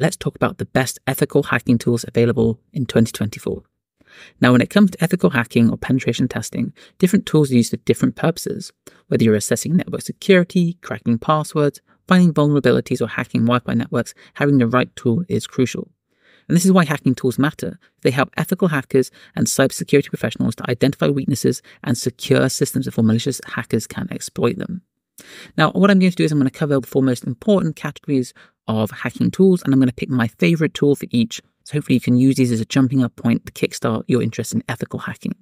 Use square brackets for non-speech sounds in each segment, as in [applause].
let's talk about the best ethical hacking tools available in 2024. Now, when it comes to ethical hacking or penetration testing, different tools are used for different purposes. Whether you're assessing network security, cracking passwords, finding vulnerabilities, or hacking Wi Fi networks, having the right tool is crucial. And this is why hacking tools matter. They help ethical hackers and cybersecurity professionals to identify weaknesses and secure systems before malicious hackers can exploit them. Now, what I'm going to do is I'm going to cover the four most important categories of hacking tools, and I'm going to pick my favorite tool for each. So hopefully you can use these as a jumping up point to kickstart your interest in ethical hacking.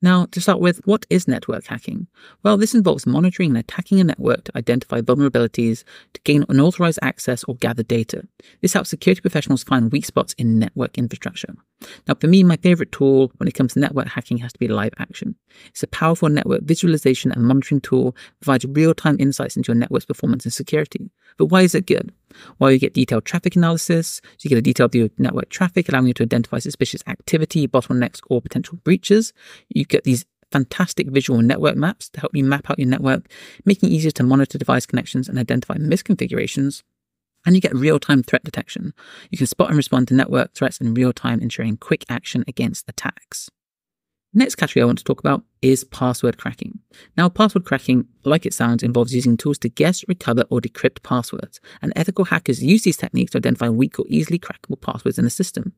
Now, to start with, what is network hacking? Well, this involves monitoring and attacking a network to identify vulnerabilities, to gain unauthorized access or gather data. This helps security professionals find weak spots in network infrastructure. Now, for me, my favorite tool when it comes to network hacking has to be Live Action. It's a powerful network visualization and monitoring tool that provides real time insights into your network's performance and security. But why is it good? Well, you get detailed traffic analysis, you get a detailed view of network traffic, allowing you to identify suspicious activity, bottlenecks, or potential breaches. You get these fantastic visual network maps to help you map out your network, making it easier to monitor device connections and identify misconfigurations. And you get real time threat detection. You can spot and respond to network threats in real time, ensuring quick action against attacks. Next category I want to talk about is password cracking. Now, password cracking, like it sounds, involves using tools to guess, recover, or decrypt passwords, and ethical hackers use these techniques to identify weak or easily crackable passwords in a system.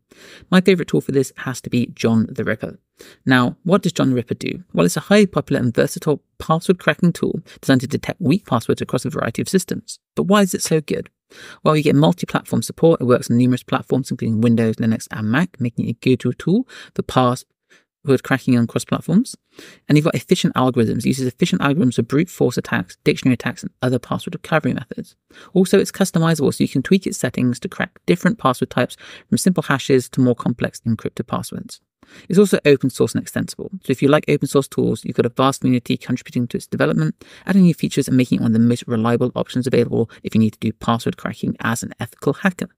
My favorite tool for this has to be John the Ripper. Now, what does John the Ripper do? Well, it's a highly popular and versatile password cracking tool designed to detect weak passwords across a variety of systems. But why is it so good? Well, you get multi platform support. It works on numerous platforms, including Windows, Linux, and Mac, making it a go to tool for pass word cracking on cross platforms. And you've got efficient algorithms. It uses efficient algorithms for brute force attacks, dictionary attacks, and other password recovery methods. Also, it's customizable, so you can tweak its settings to crack different password types from simple hashes to more complex encrypted passwords. It's also open source and extensible. So if you like open source tools, you've got a vast community contributing to its development, adding new features and making it one of the most reliable options available if you need to do password cracking as an ethical hacker.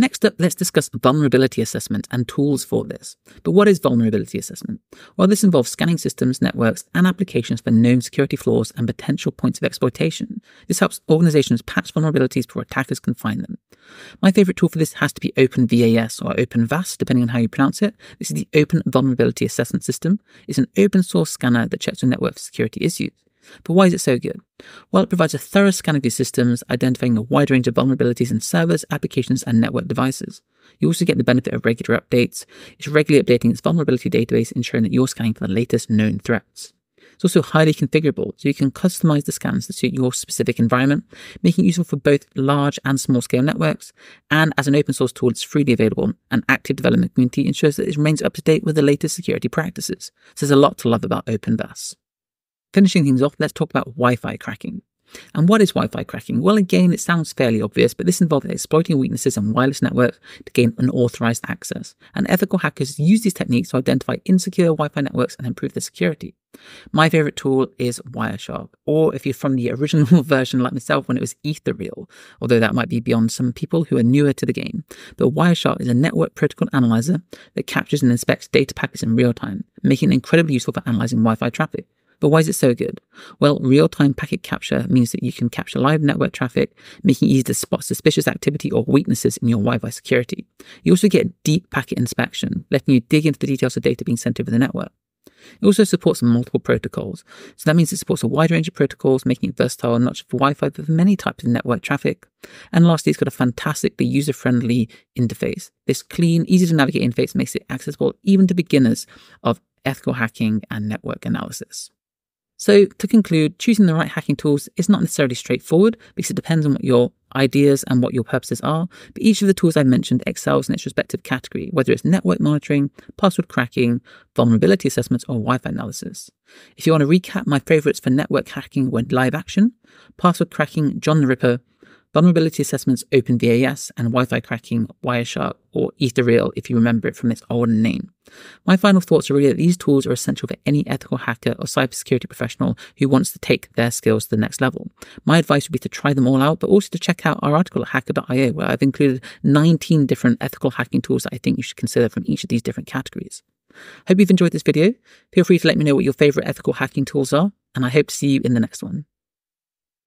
Next up, let's discuss vulnerability assessment and tools for this. But what is vulnerability assessment? Well, this involves scanning systems, networks, and applications for known security flaws and potential points of exploitation. This helps organizations patch vulnerabilities before attackers can find them. My favorite tool for this has to be OpenVAS or OpenVAS, depending on how you pronounce it. This is the Open Vulnerability Assessment System. It's an open source scanner that checks your network for security issues. But why is it so good? Well, it provides a thorough scan of your systems, identifying a wide range of vulnerabilities in servers, applications, and network devices. You also get the benefit of regular updates. It's regularly updating its vulnerability database, ensuring that you're scanning for the latest known threats. It's also highly configurable, so you can customize the scans to suit your specific environment, making it useful for both large and small scale networks. And as an open source tool, it's freely available. An active development community ensures that it remains up to date with the latest security practices. So there's a lot to love about OpenVAS. Finishing things off, let's talk about Wi Fi cracking. And what is Wi Fi cracking? Well, again, it sounds fairly obvious, but this involves exploiting weaknesses in wireless networks to gain unauthorized access. And ethical hackers use these techniques to identify insecure Wi Fi networks and improve their security. My favorite tool is Wireshark, or if you're from the [laughs] original version like myself when it was Ethereal, although that might be beyond some people who are newer to the game. But Wireshark is a network protocol analyzer that captures and inspects data packets in real time, making it incredibly useful for analyzing Wi Fi traffic. But why is it so good? Well, real time packet capture means that you can capture live network traffic, making it easy to spot suspicious activity or weaknesses in your Wi Fi security. You also get deep packet inspection, letting you dig into the details of data being sent over the network. It also supports multiple protocols. So that means it supports a wide range of protocols, making it versatile not just for Wi Fi, but for many types of network traffic. And lastly, it's got a fantastically user friendly interface. This clean, easy to navigate interface makes it accessible even to beginners of ethical hacking and network analysis. So, to conclude, choosing the right hacking tools is not necessarily straightforward because it depends on what your ideas and what your purposes are. But each of the tools I've mentioned excels in its respective category, whether it's network monitoring, password cracking, vulnerability assessments, or Wi Fi analysis. If you want to recap, my favorites for network hacking were live action, password cracking, John the Ripper, vulnerability assessments OpenVAS, and Wi-Fi cracking Wireshark or Ethereal if you remember it from its old name. My final thoughts are really that these tools are essential for any ethical hacker or cybersecurity professional who wants to take their skills to the next level. My advice would be to try them all out, but also to check out our article at hackr.io where I've included 19 different ethical hacking tools that I think you should consider from each of these different categories. Hope you've enjoyed this video. Feel free to let me know what your favorite ethical hacking tools are, and I hope to see you in the next one.